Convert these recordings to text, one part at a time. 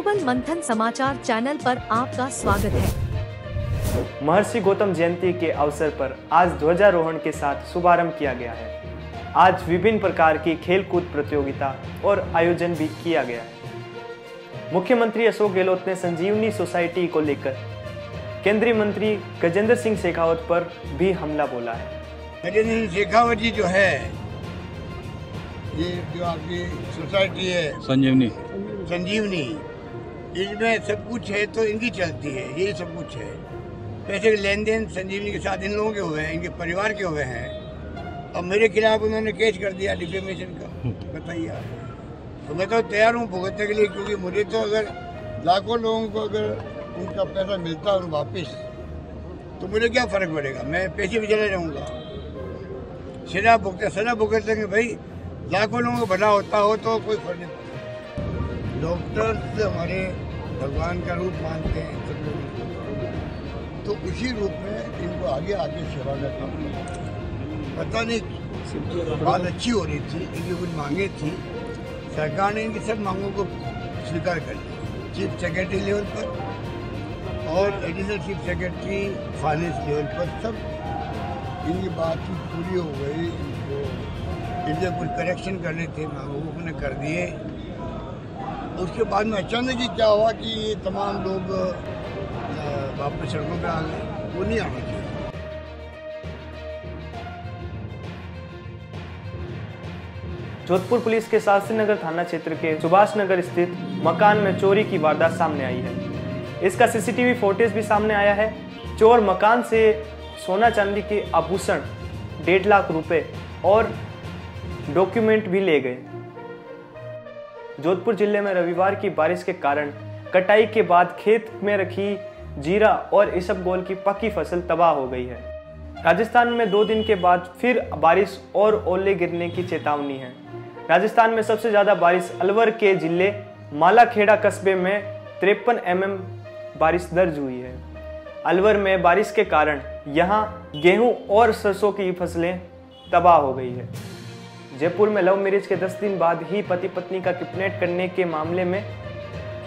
Global मंथन समाचार channel पर आपका स्वागत है। महर्षि गौतम जयंती के अवसर पर आज ध्वजारोहण के साथ शुभारंभ किया गया है। आज विभिन्न प्रकार की खेलकूद प्रतियोगिता और आयोजन भी किया गया है। मुख्यमंत्री अशोक गहलोत ने संजीवनी सोसाइटी को लेकर केंद्रीय मंत्री गजेंद्र सिंह शेखावत पर भी हमला बोला है। गजेंद्र सिंह शेखावत जी जो है ये जो आपकी सोसाइटी है संजीवनी। संजीवनी इसमें सब कुछ है तो इनकी चलती है यही सब कुछ है। पैसे के लेन देन संजीवनी के साथ इन लोगों के हुए हैं इनके परिवार के हुए हैं। और मेरे खिलाफ उन्होंने केस कर दिया डिफेमेशन का बताइए आप। तो मैं तो तैयार हूँ भुगतने के लिए क्योंकि मुझे तो अगर लाखों लोगों को अगर उनका पैसा मिलता और वापस तो मुझे क्या फ़र्क पड़ेगा? मैं पैसे भी चले जाऊँगा। सजा भुगते सजा भुगत देंगे भाई लाखों लोगों को भला होता हो तो कोई फ़र्क नहीं पड़ता। डॉक्टर्स हमारे भगवान का रूप मानते हैं तो उसी रूप में इनको आगे आगे सेवा का काम पता नहीं, बात अच्छी हो रही थी, इनकी कुछ मांगे थी। सरकार ने इनकी सब मांगों को स्वीकार कर लिया। चीफ सेक्रेटरी लेवल पर और additional chief secretary, finance level पर सब। इनकी बातचीत पूरी हो गई, इनको इनके कुछ करेक्शन करने थे मांगों को कर दिए। उसके बाद में अचानक ही क्या हुआ कि ये तमाम लोग वापस सड़कों पर आ गए। वो नहीं आना चाहिए। जोधपुर पुलिस के शास्त्री नगर थाना क्षेत्र के सुभाष नगर स्थित मकान में चोरी की वारदात सामने आई है। इसका सीसीटीवी फुटेज भी सामने आया है। चोर मकान से सोना चांदी के आभूषण, डेढ़ लाख रुपए और डॉक्यूमेंट भी ले गए। जोधपुर ज़िले में रविवार की बारिश के कारण कटाई के बाद खेत में रखी जीरा और इसबगोल की पकी फ़सल तबाह हो गई है। राजस्थान में दो दिन के बाद फिर बारिश और ओले गिरने की चेतावनी है। राजस्थान में सबसे ज़्यादा बारिश अलवर के ज़िले मालाखेड़ा कस्बे में तिरपन एम mm बारिश दर्ज हुई है। अलवर में बारिश के कारण यहाँ गेहूँ और सरसों की फ़सलें तबाह हो गई है। जयपुर में लव मैरिज के 10 दिन बाद ही पति पत्नी का किडनैप करने के मामले में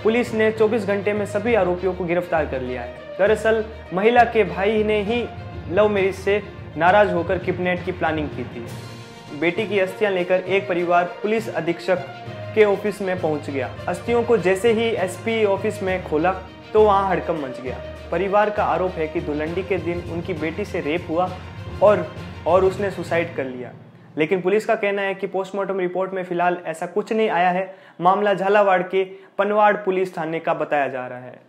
पुलिस ने 24 घंटे में सभी आरोपियों को गिरफ़्तार कर लिया है। दरअसल, महिला के भाई ने ही लव मैरिज से नाराज़ होकर किडनैप की प्लानिंग की थी। बेटी की अस्थियाँ लेकर एक परिवार पुलिस अधीक्षक के ऑफ़िस में पहुँच गया। अस्थियों को जैसे ही एसपी ऑफ़िस में खोला तो वहाँ हड़कम मच गया। परिवार का आरोप है कि धुलंडी के दिन उनकी बेटी से रेप हुआ और और उसने सुसाइड कर लिया। लेकिन पुलिस का कहना है कि पोस्टमार्टम रिपोर्ट में फ़िलहाल ऐसा कुछ नहीं आया है। मामला झालावाड़ के पनवाड़ पुलिस थाने का बताया जा रहा है।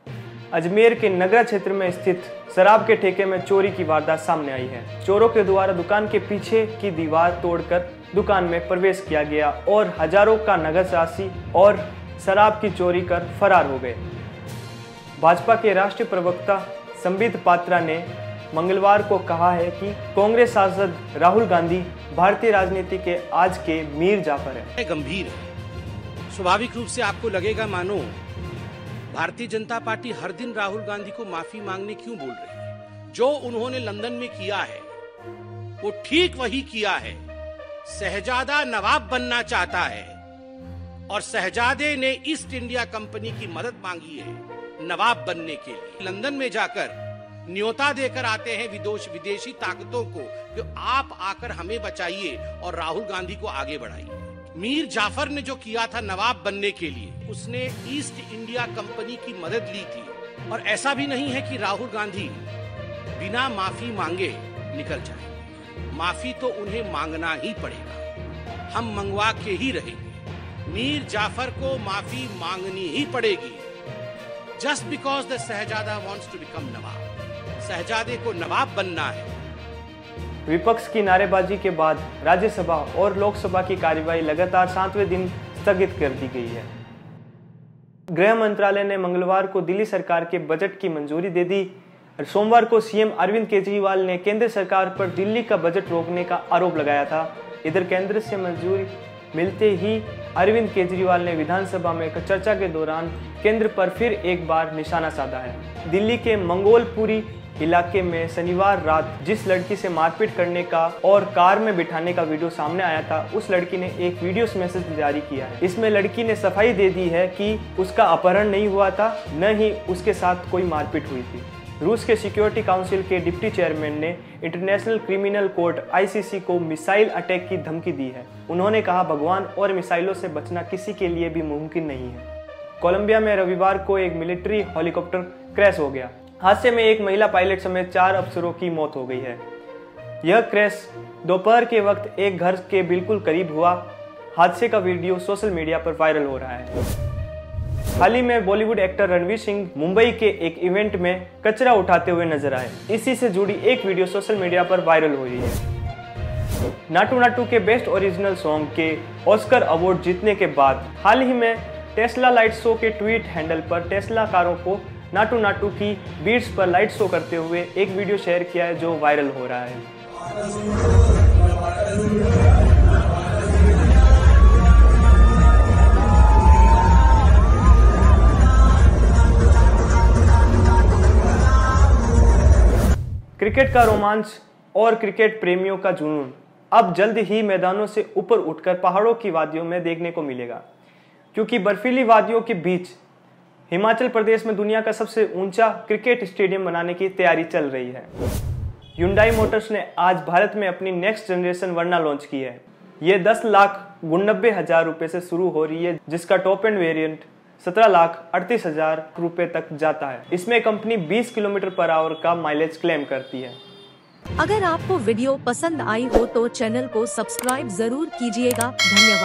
अजमेर के नगरा क्षेत्र में स्थित शराब के ठेके में चोरी की वारदात सामने आई है। चोरों के द्वारा दुकान के पीछे की दीवार तोड़कर दुकान में प्रवेश किया गया और हज़ारों का नगद राशि और शराब की चोरी कर फरार हो गए। भाजपा के राष्ट्रीय प्रवक्ता संबित पात्रा ने मंगलवार को कहा है कि कांग्रेस सांसद राहुल गांधी भारतीय राजनीति के आज के मीर जाफ़र है। गंभीर है। स्वाभाविक रूप से आपको लगेगा, मानो भारतीय जनता पार्टी हर दिन राहुल गांधी को माफ़ी मांगने क्यों बोल रही है? जो उन्होंने लंदन में किया है, वो ठीक वही किया है। शहजादा नवाब बनना चाहता है और शहजादे ने ईस्ट इंडिया कंपनी की मदद मांगी है नवाब बनने के लिए। लंदन में जाकर न्योता देकर आते हैं विदोष विदेशी ताकतों को कि आप आकर हमें बचाइए और राहुल गांधी को आगे बढ़ाइए। मीर जाफ़र ने जो किया था नवाब बनने के लिए, उसने ईस्ट इंडिया कंपनी की मदद ली थी। और ऐसा भी नहीं है कि राहुल गांधी बिना माफ़ी मांगे निकल जाए। माफ़ी तो उन्हें मांगना ही पड़ेगा। हम मंगवा के ही रहेंगे। मीर जाफ़र को माफ़ी मांगनी ही पड़ेगी। जस्ट बिकॉज़ द शहजादा वॉन्ट्स टू बिकम नवाब शहजादे को नवाब बनना है। विपक्ष की नारेबाजी के बाद राज्यसभा और लोकसभा की कार्यवाही लगातार सातवें दिन स्थगित कर दी गई है। गृह मंत्रालय ने मंगलवार को दिल्ली सरकार के बजट की मंजूरी दे दी। सोमवार को सीएम अरविंद केजरीवाल ने केंद्र सरकार पर दिल्ली का बजट रोकने का आरोप लगाया था। इधर केंद्र से मंजूरी मिलते ही अरविंद केजरीवाल ने विधानसभा में चर्चा के दौरान केंद्र पर फिर एक बार निशाना साधा है। दिल्ली के मंगोलपुरी इलाके में शनिवार रात जिस लड़की से मारपीट करने का और कार में बिठाने का वीडियो सामने आया था, उस लड़की ने एक वीडियो मैसेज जारी किया है। इसमें लड़की ने सफ़ाई दे दी है कि उसका अपहरण नहीं हुआ था, न ही उसके साथ कोई मारपीट हुई थी। रूस के सिक्योरिटी काउंसिल के डिप्टी चेयरमैन ने इंटरनेशनल क्रिमिनल कोर्ट आईसीसी को मिसाइल अटैक की धमकी दी है। उन्होंने कहा, भगवान, और मिसाइलों से बचना किसी के लिए भी मुमकिन नहीं है। कोलंबिया में रविवार को एक मिलिट्री हेलीकॉप्टर क्रैश हो गया। हादसे में एक महिला पायलट समेत चार अफसरों की मौत हो गई है। यह क्रैश दोपहर के वक्त एक घर के बिल्कुल करीब हुआ। हादसे का वीडियो सोशल मीडिया पर वायरल हो रहा है। हाल ही में बॉलीवुड एक्टर रणवीर सिंह मुंबई के एक इवेंट में कचरा उठाते हुए नज़र आए। इसी से जुड़ी एक वीडियो सोशल मीडिया पर वायरल हो रही है। नाटू नाटू के बेस्ट ओरिजिनल सॉन्ग के ऑस्कर अवार्ड जीतने के बाद हाल ही में टेस्ला लाइट शो के ट्वीट हैंडल पर टेस्ला कारों को नाटू नाटू की बीट्स पर लाइट शो करते हुए एक वीडियो शेयर किया है जो वायरल हो रहा है। क्रिकेट का रोमांच और क्रिकेट प्रेमियों का जुनून। अब जल्द ही मैदानों से ऊपर उठकर पहाड़ों की वादियों में देखने को मिलेगा। क्योंकि बर्फीली वादियों के बीच हिमाचल प्रदेश में दुनिया का सबसे ऊँचा क्रिकेट स्टेडियम बनाने की तैयारी चल रही है। युंडाई मोटर्स ने आज भारत में अपनी नेक्स्ट जनरेशन वर्ना लॉन्च की है। ये 10 लाख गुन्नबे हज़ार रुपए से शुरू हो रही है, जिसका टॉप एंड वेरिएंट 17 लाख अड़तीस हज़ार रुपए तक जाता है। इसमें कंपनी 20 किलोमीटर पर आवर का माइलेज क्लेम करती है। अगर आपको वीडियो पसंद आई हो तो चैनल को सब्सक्राइब ज़रूर कीजिएगा। धन्यवाद।